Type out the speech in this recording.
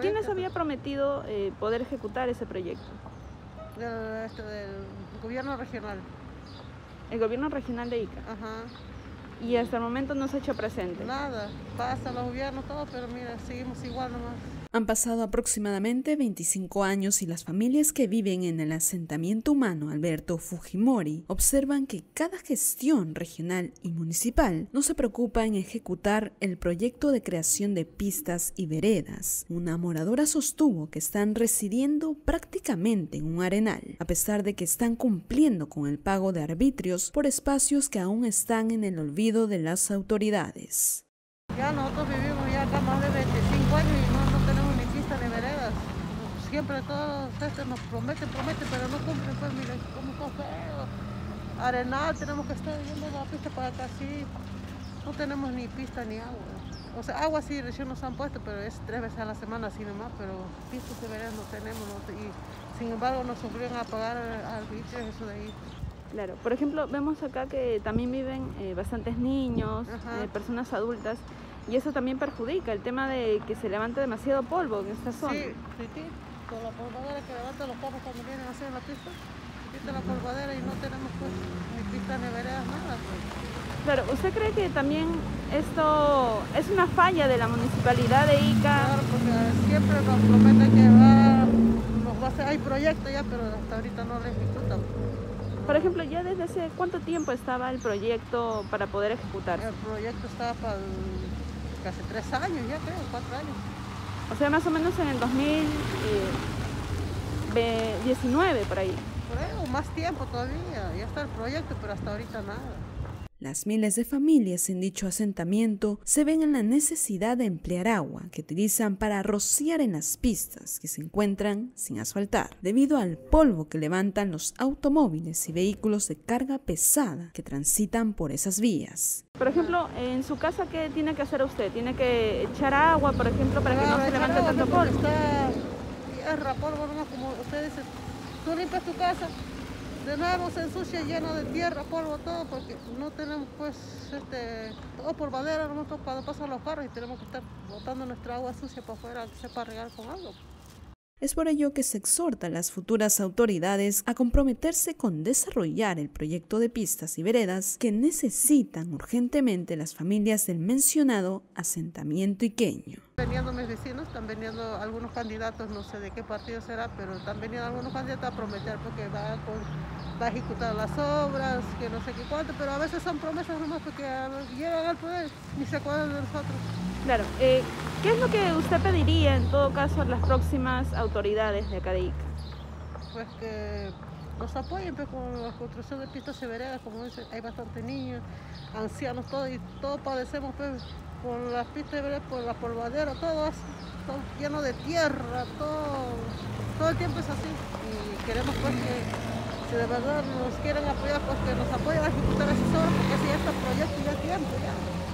¿Quién les había prometido eh, poder ejecutar ese proyecto? Este, del gobierno regional. El gobierno regional de Ica. Ajá. Y hasta el momento no se ha hecho presente. Nada, pasa los gobiernos, todo, pero mira, seguimos igual nomás. Han pasado aproximadamente 25 años y las familias que viven en el asentamiento humano Alberto Fujimori observan que cada gestión regional y municipal no se preocupa en ejecutar el proyecto de creación de pistas y veredas. Una moradora sostuvo que están residiendo prácticamente en un arenal, a pesar de que están cumpliendo con el pago de arbitrios por espacios que aún están en el olvido de las autoridades. Ya nosotros vivimos ya acá más de 25 años y no, tenemos ni pista ni veredas. Siempre todos estos nos prometen, prometen, pero no cumplen. Pues miren, cómo feo. Arenal, tenemos que estar yendo la pista para acá, sí. No tenemos ni pista ni agua. O sea, agua sí recién nos han puesto, pero es tres veces a la semana así nomás, pero pistas y veredas no tenemos. Y sin embargo nos obligan a pagar arbitrios, eso de ahí. Claro, por ejemplo, vemos acá que también viven eh, bastantes niños, eh, personas adultas, y eso también perjudica el tema de que se levante demasiado polvo en esta zona. Sí, sí, sí. Con la polvadera que levanta los carros cuando vienen a hacer la pista, quita la polvadera y no tenemos pues ni pista ni veredas, nada. Pues. Claro, ¿usted cree que también esto es una falla de la municipalidad de Ica? Claro, porque siempre nos prometen que va, nos va a hacer, hay proyectos ya, pero hasta ahorita no lo ejecutan. Por ejemplo, ¿ya desde hace cuánto tiempo estaba el proyecto para poder ejecutar? El proyecto estaba para casi tres años ya creo, cuatro años. O sea, más o menos en el 2019 por ahí. Por ahí, o más tiempo todavía. Ya está el proyecto, pero hasta ahorita nada. Las miles de familias en dicho asentamiento se ven en la necesidad de emplear agua que utilizan para rociar en las pistas que se encuentran sin asfaltar, debido al polvo que levantan los automóviles y vehículos de carga pesada que transitan por esas vías. Por ejemplo, en su casa, ¿qué tiene que hacer usted? ¿Tiene que echar agua, por ejemplo, para que no se levante tanto polvo? Está tierra, polvo, ¿no? como usted dice, tú limpias tu casa, de nuevo se ensucia lleno de tierra, polvo, todo, porque no tenemos pues este, todo por madera, nosotros cuando pasan los carros y tenemos que estar botando nuestra agua sucia para afuera, que sepa regar con algo. Es por ello que se exhorta a las futuras autoridades a comprometerse con desarrollar el proyecto de pistas y veredas que necesitan urgentemente las familias del mencionado asentamiento iqueño. Veniendo mis vecinos, están veniendo algunos candidatos, no sé de qué partido será, pero están veniendo algunos candidatos a prometer porque va a, va a ejecutar las obras, que no sé qué cuánto, pero a veces son promesas nomás porque llegan al poder ni se acuerdan de nosotros. Claro, eh, ¿qué es lo que usted pediría en todo caso a las próximas autoridades de acá de Ica? Pues que nos apoyen pues, con la construcción de pistas y como dicen, hay bastantes niños, ancianos, todos, y todos padecemos pues, por las pistas y veredas, por la polvadera, todo todo lleno de tierra, todo, todo el tiempo es así. Y queremos pues que si de verdad nos quieren apoyar, pues que nos apoyen a ejecutar esas obras, porque si ya está proyecto ya tiempo ya.